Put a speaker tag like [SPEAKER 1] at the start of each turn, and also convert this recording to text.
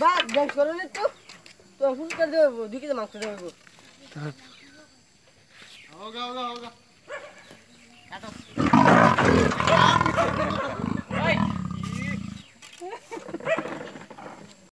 [SPEAKER 1] बाटे दुई
[SPEAKER 2] माउ